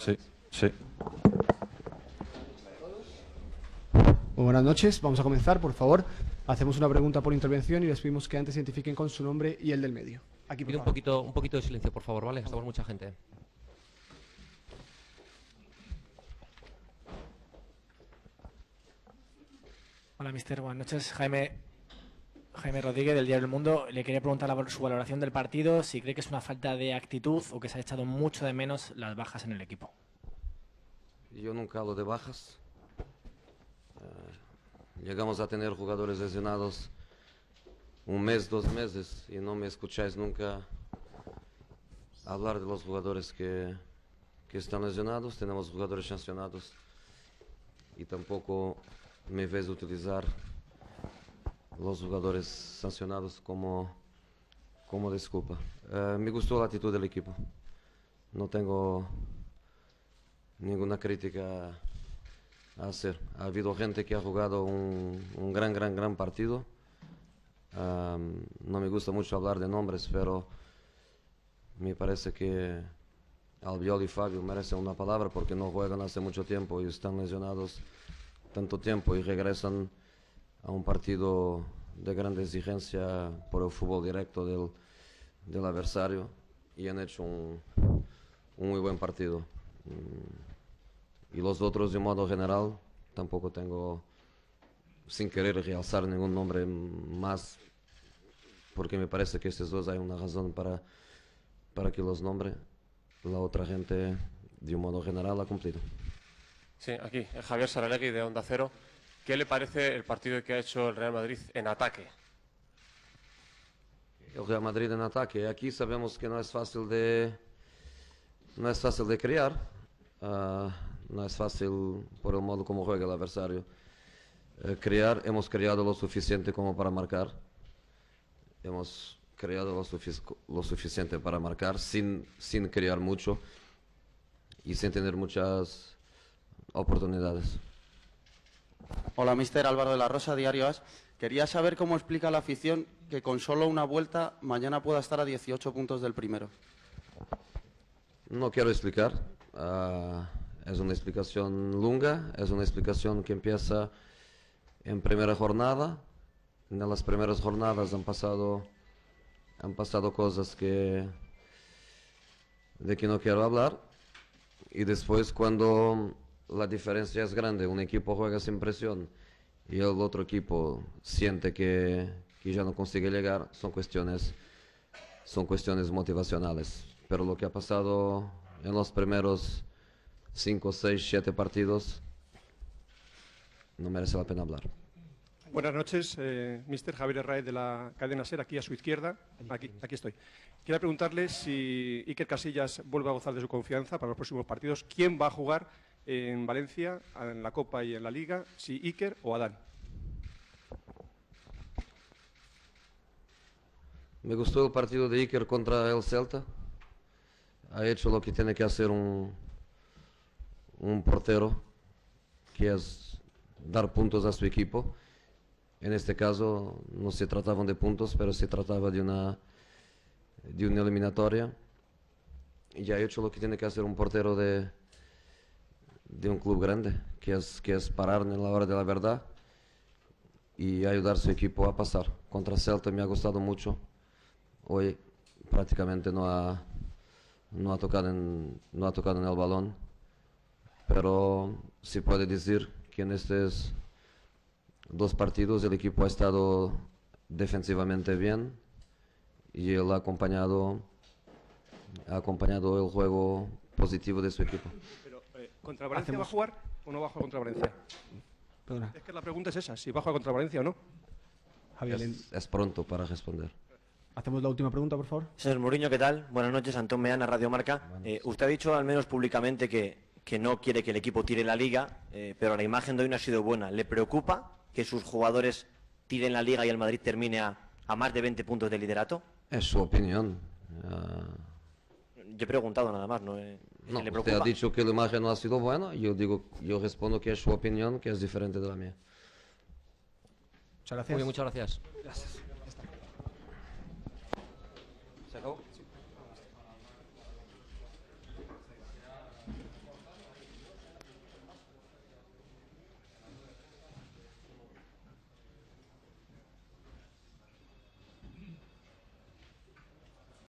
Sí, sí. Muy buenas noches, vamos a comenzar, por favor. Hacemos una pregunta por intervención y les pedimos que antes identifiquen con su nombre y el del medio. Aquí, Pido un poquito, un poquito de silencio, por favor, ¿vale? Estamos mucha gente. Hola, mister. Buenas noches. Jaime, Jaime Rodríguez, del Diario El Mundo. Le quería preguntar su valoración del partido, si cree que es una falta de actitud o que se ha echado mucho de menos las bajas en el equipo. Yo nunca hablo de bajas. Eh, llegamos a tener jugadores lesionados un mes, dos meses y no me escucháis nunca hablar de los jugadores que, que están lesionados. Tenemos jugadores sancionados y tampoco me ves utilizar los jugadores sancionados como, como disculpa. Eh, me gustó la actitud del equipo. No tengo ninguna crítica a hacer. Ha habido gente que ha jugado un, un gran, gran, gran partido. Am, no me gusta mucho hablar de nombres, pero me parece que Albiol y Fabio merecen una palabra porque no juegan hace mucho tiempo y están lesionados tanto tiempo y regresan a un partido de gran exigencia por el fútbol directo del, del adversario y han hecho un, un muy buen partido. Mm, Y los otros, de modo general, tampoco tengo, sin querer realzar ningún nombre más, porque me parece que estos dos hay una razón para, para que los nombre. La otra gente, de un modo general, ha cumplido. Sí, aquí, Javier Saralegui de Onda Cero. ¿Qué le parece el partido que ha hecho el Real Madrid en ataque? El Real Madrid en ataque. Aquí sabemos que no es fácil de, no es fácil de crear. ah, no es fácil por el modo como juega el adversario. Eh, crear, hemos creado lo suficiente como para marcar. Hemos creado lo, sufic- lo suficiente para marcar sin, sin crear mucho y sin tener muchas oportunidades. Hola, mister Álvaro de la Rosa, Diario As. Quería saber cómo explica la afición que con solo una vuelta mañana pueda estar a 18 puntos del primero. No quiero explicar. ah, es una explicación lunga, es una explicación que empieza en primera jornada. En las primeras jornadas han pasado, han pasado cosas que, de que no quiero hablar. Y después cuando la diferencia es grande, un equipo juega sin presión y el otro equipo siente que, que ya no consigue llegar, son cuestiones son cuestiones motivacionales. Pero lo que ha pasado en los primeros 5, 6, 7 partidos no merece la pena hablar. Buenas noches, eh, Mr. Javier Herráez de la cadena SER, aquí a su izquierda. Aquí, aquí estoy. Quería preguntarle si Iker Casillas vuelve a gozar de su confianza para los próximos partidos. ¿Quién va a jugar en Valencia, en la Copa y en la Liga? Si Iker o Adán. Me gustó el partido de Iker contra el Celta. Ha hecho lo que tiene que hacer un, un portero, que es dar puntos a su equipo. En este caso no se trataban de puntos, pero se trataba de una, de una eliminatoria. Y ha hecho lo que tiene que hacer un portero de, de un club grande, que es, que es parar en la hora de la verdad y ayudar a su equipo a pasar. Contra Celta me ha gustado mucho. Hoy prácticamente no ha, no ha, tocado, en, no ha tocado en el balón, pero se puede decir que en estos dos partidos el equipo ha estado defensivamente bien y él ha acompañado, ha acompañado el juego positivo de su equipo. ¿Contra Valencia va a jugar o no va a jugar contra Valencia? Perdona. Es que la pregunta es esa, si va a jugar contra Valencia o no. Javier, Es, es pronto para responder. hacemos la última pregunta, por favor. Señor Mourinho, ¿qué tal? Buenas noches, Antón Meana, Radio Marca. Eh, usted ha dicho, al menos públicamente, que, que no quiere que el equipo tire la liga, eh, pero la imagen de hoy no ha sido buena. ¿Le preocupa que sus jugadores tiren la liga y el Madrid termine a, a más de 20 puntos de liderato? Es su opinión. Ah, Yo he preguntado nada más, ¿no? Eh, No, ¿Le usted ha dicho que la imagen no ha sido buena, yo digo, yo respondo que es su opinión, que es diferente de la mía. Muchas gracias. Muy bien, muchas gracias. Gracias. ¿Se acabó?